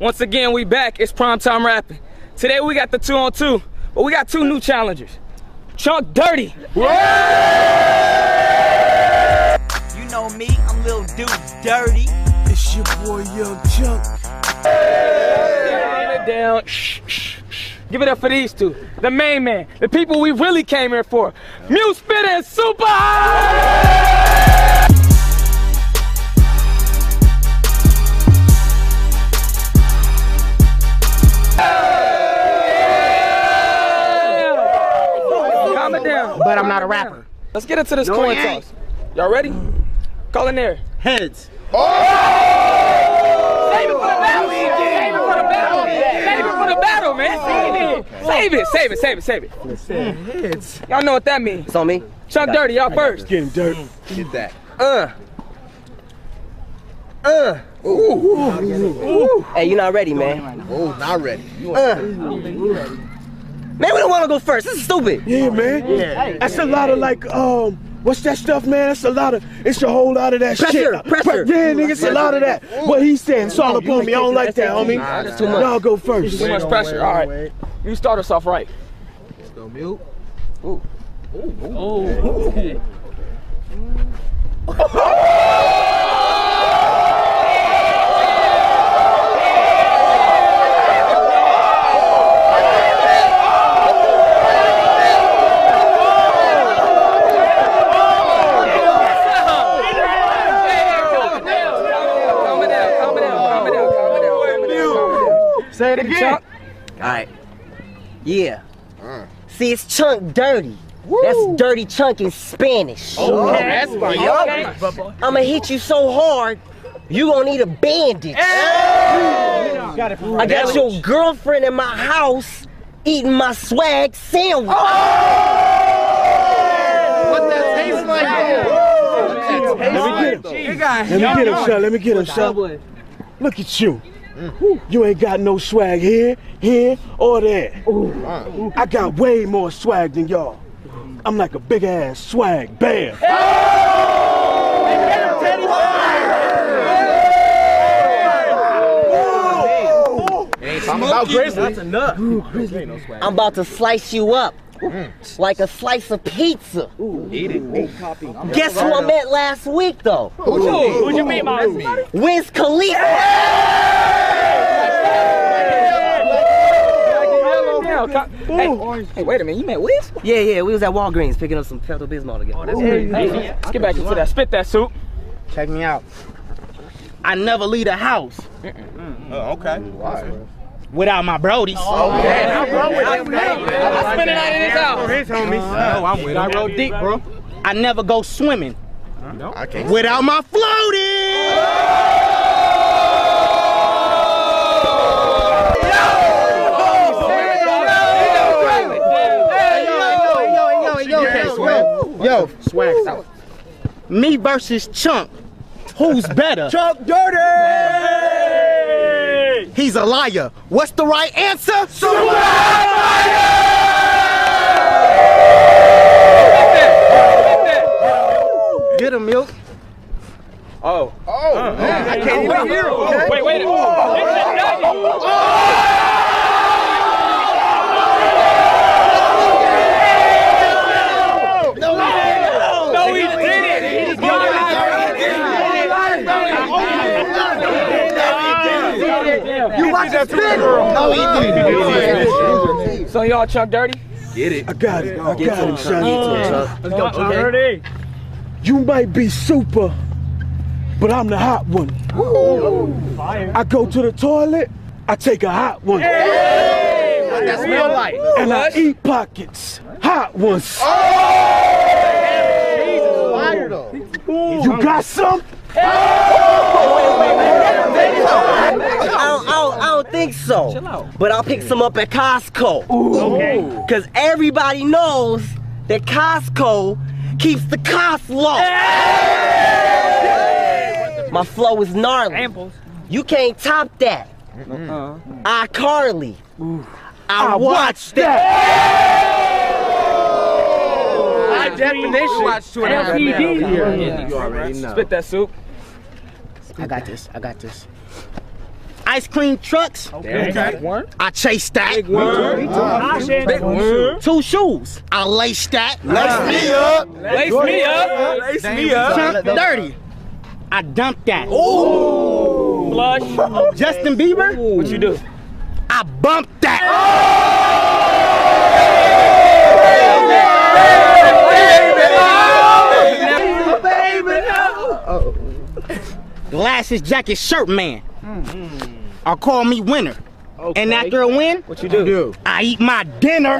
Once again, we back. It's prime time rapping. Today we got the two on two, but we got two new challengers. Chunk Dirty. You know me, I'm little dude dirty. It's your boy Young Chunk. Down, down. Shh, shh, shh. Give it up for these two. The main man. The people we really came here for. Mute Spit and Super High! Not a rapper. Let's get into this No, coin toss. Y'all ready? Call in there. Heads. Save it for the battle. Save it for the battle. Save it for the battle, man. Save it. Save it. Save it. Save it. Save it. Y'all know what that means. It's on me. Chunk dirty. Y'all first. Getting dirty. Get that. Uh. Uh. ooh Hey, you not ready, man. Oh, not ready. You Uh. Man, we don't want to go first. This is stupid. Yeah, man. Yeah. That's a lot of like, um, what's that stuff, man? That's a lot of, it's a whole lot of that Pressure, shit. pressure. Yeah, nigga, it's a lot of that. What he's saying, it's all up on me. I don't like that, homie. That's too much. Y'all go first. Too much pressure. All right. You start us off right. Let's go mute. Calm it down. Say it Chunk. All right. Yeah. Mm. See, it's chunk dirty. That's dirty chunk in Spanish. That's my I'ma hit you so hard, you gonna need a bandage. I got your girlfriend in my house eating my swag sandwich. What that tastes like? Let me get him. Let me get him, son. Let me get him, son. Look at you. You ain't got no swag here, here, or there. I got way more swag than y'all. I'm like a big ass swag bear. I'm about Grizzly. I'm about to slice you up. Like a slice of pizza. Guess who I met last week though? Who'd you meet, man? Wiz Khalifa. Hey, hey, wait a minute. You met Wiz? Yeah, yeah, we was at Walgreens picking up some Pepto Bismol together. Oh, hey, let's get back into that. Spit that soup. Check me out. I never leave the house Oh, okay. Why? without my brodies. I spend the night in his house. For His homies. Oh, I'm with I roll deep, bro. I never go swimming I can't. without my floaties. Yo, swag out. Me versus Chunk. Who's better? Chunk dirty! He's a liar. What's the right answer? Supa Get him, milk. Oh. Oh, man, I can't even hear him. Okay? Wait, wait. No, he didn't. You watch that spin? No, he didn't. So y'all Chuck Dirty? Get it. I got it. I got him, son. Let's go, Chunk. You might be super, but I'm the hot one. I go to the toilet, I take a hot one. That's real life. And I eat pockets. Hot ones. Fire though. You got some? I don't, I, don't, I don't think so. But I'll pick some up at Costco. okay Because everybody knows that Costco keeps the cost low. My flow is gnarly. You can't top that. Uh-huh. iCarly. I watched that. High definition. Watch two and a half men. You already know. Spit that soup. I got this. I got this. Ice cream trucks. Okay. I chase that. Big word. Two shoes. I lace that. Lace me up. Lace me up. Lace me up. Chunk dirty. I dump that. Ooh. Flush. Justin Bieber. What you do? I bump that. oh Glasses, jacket, shirt man. Mm-hmm. Or call me winner. And after a win, What you do? I eat my dinner.